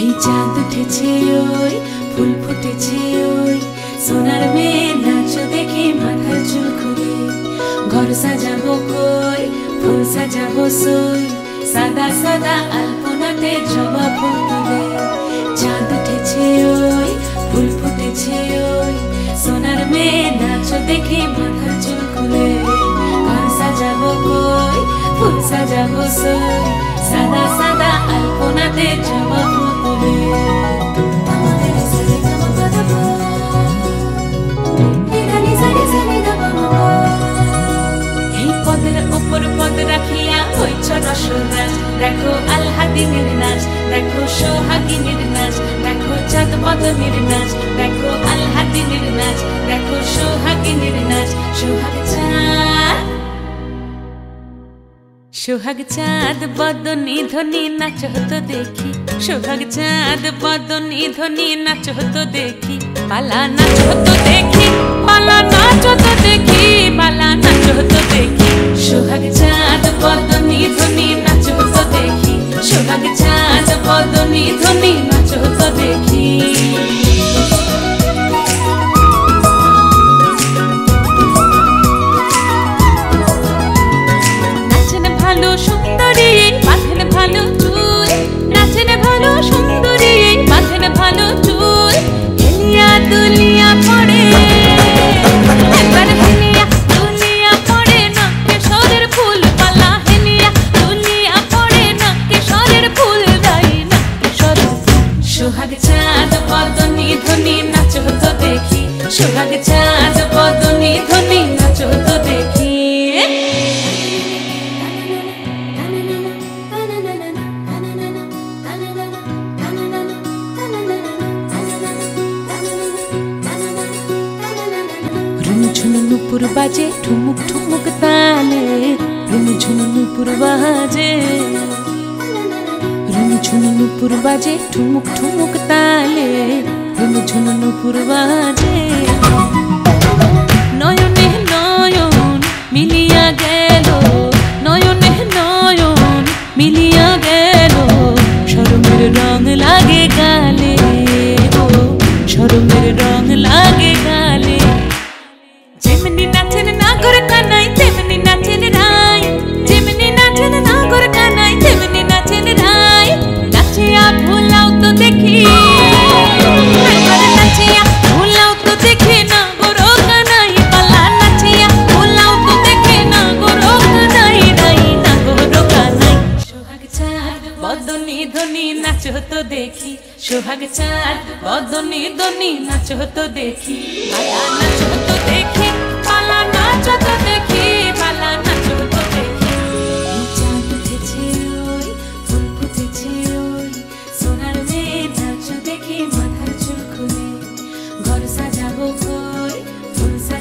এই চাঁদ উঠেছে ওই, ফুল ফুটেছে ওই, সোনার মেয়ে নাচ দেখে মাথার চুল খুলে। ঘর সাজাবো কই, ফুল সাজাবো সই, সাদা সাদা আলপনাতে জবা ফুল। ফুল সাদা সাদা আলপনাতে পদের উপর পদ রাখিয়া হইছ রসরাজ। দেখো আলহাদিনের নাচ, দেখো সোহাগিনীর নাচ, দেখো চাঁদ পদমীর নাচ, দেখো আলহাদিনের নাচ। সোহাগ চাঁদ, বদনি ধ্বনি নাচ হতো দেখি। সোহাগ চাঁদ, বদনি ধ্বনি নাচ হতো দেখি। পালা নাচ হতো দেখি, পালা নাচ হতো দেখি, পালা নাচ হতো দেখি। সোহাগ চাঁদ, বদনি ধ্বনি নাচ হতো দেখি। সোহাগ চাঁদ, বদনি ধ্বনি নাচ চাঁদ বদনি ধ্বনি, নাচ হতো দেখি। সোহাগ চাঁদ বদনি ধ্বনি, নাচ হতো দেখি। রুমঝুম নুপুর বাজে, ঠুমুক ঠুমুক তালে। রুমঝুম নুপুর বাজে। রুমঝুম নুপুর বাজে ঠুমুক ঠুমুক তালে রুমঝুম নুপুর বাজে নয়নে নয়ন মিলিয়া গেল, নয়নে নয়ন মিলিয়া গেল, শরমের রং লাগে গালে, ও শরমের রং লাগে গালে। যেমনি নাচেন বদনি ধনি, নাচ হতো দেখি। সোহাগ চার বদনি ধনি, নাচ হতো দেখি। পালা নাচ হতো দেখি, পালা নাচ হতো দেখি, পালা নাচ হতো দেখি। চাঁদ উঠেছে ওই, ফুল ফুটেছে ওই। সোনার মেয়ে নাচো দেখি মাথার চুল খুলে। ঘর সাজাবো কই, ফুল সাজাবো